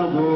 agua.